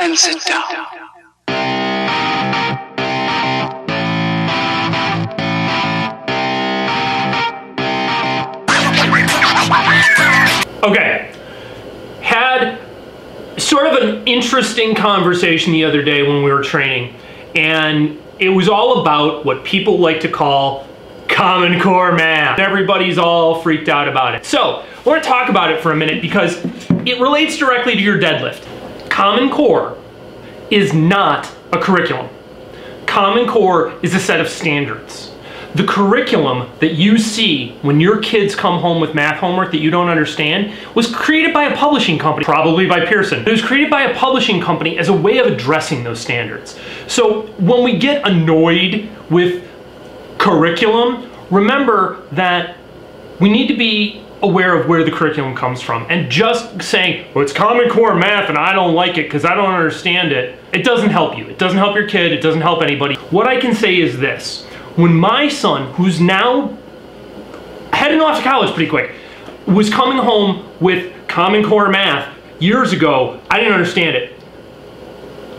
and sit down. Okay. Had sort of an interesting conversation the other day when we were training, and it was all about what people like to call Common Core math. Everybody's all freaked out about it. So, want to talk about it for a minute because it relates directly to your deadlift. Common Core is not a curriculum. Common Core is a set of standards. The curriculum that you see when your kids come home with math homework that you don't understand was created by a publishing company, probably by Pearson. It was created by a publishing company as a way of addressing those standards. So when we get annoyed with curriculum, remember that we need to be aware of where the curriculum comes from. And just saying, well, it's Common Core math and I don't like it because I don't understand it, it doesn't help you. It doesn't help your kid, it doesn't help anybody. What I can say is this when my son, who's now heading off to college pretty quick, was coming home with Common Core math years ago, I didn't understand it.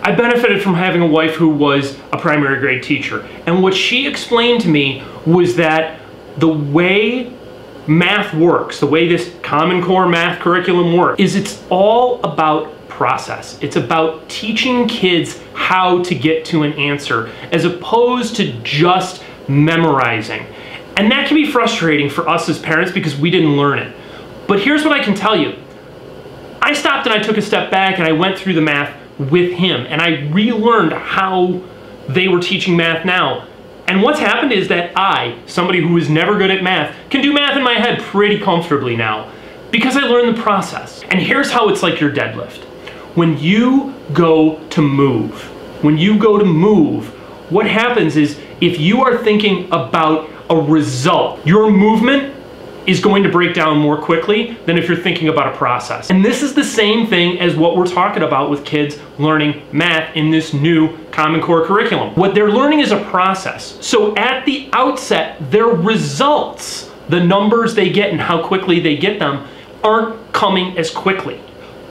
I benefited from having a wife who was a primary grade teacher. And what she explained to me was that the way math works, the way this Common Core math curriculum works, is it's all about process. It's about teaching kids how to get to an answer as opposed to just memorizing. And that can be frustrating for us as parents because we didn't learn it. But here's what I can tell you. I stopped and I took a step back and I went through the math with him and I relearned how they were teaching math now. And what's happened is that I, somebody who was never good at math, can do math in my head pretty comfortably now because I learned the process. And here's how it's like your deadlift. When you go to move, when you go to move, what happens is if you are thinking about a result, your movement is going to break down more quickly than if you're thinking about a process. And this is the same thing as what we're talking about with kids learning math in this new Common Core curriculum. What they're learning is a process. So at the outset, their results, the numbers they get and how quickly they get them, aren't coming as quickly.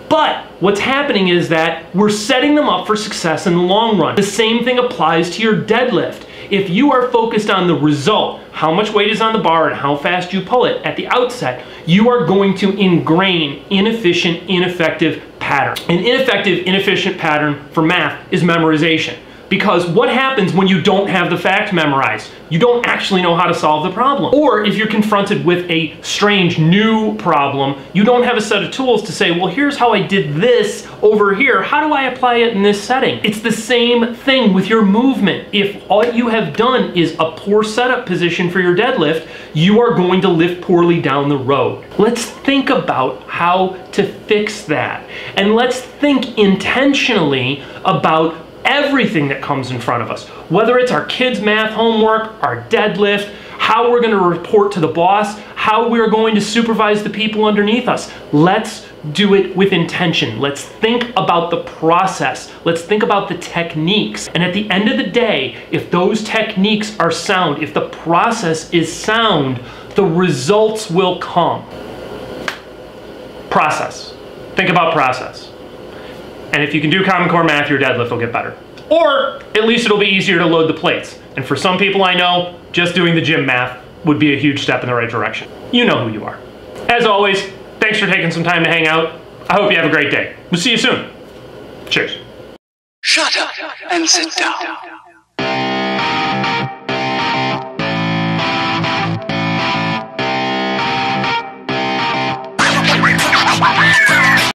But what's happening is that we're setting them up for success in the long run. The same thing applies to your deadlift. If you are focused on the result, how much weight is on the bar and how fast you pull it at the outset, you are going to ingrain inefficient, ineffective pattern. An ineffective, inefficient pattern for math is memorization. Because what happens when you don't have the fact memorized? You don't actually know how to solve the problem. Or if you're confronted with a strange new problem, you don't have a set of tools to say, well, here's how I did this over here. How do I apply it in this setting? It's the same thing with your movement. If all you have done is a poor setup position for your deadlift, you are going to lift poorly down the road. Let's think about how to fix that. And let's think intentionally about everything that comes in front of us, whether it's our kids' math homework, our deadlift, how we're going to report to the boss, how we're going to supervise the people underneath us. Let's do it with intention. Let's think about the process. Let's think about the techniques. And at the end of the day, if those techniques are sound, if the process is sound, the results will come. Process. Think about process. And if you can do Common Core math, your deadlift will get better. Or at least it'll be easier to load the plates. And for some people I know, just doing the gym math would be a huge step in the right direction. You know who you are. As always, thanks for taking some time to hang out. I hope you have a great day. We'll see you soon. Cheers. Shut up and sit down.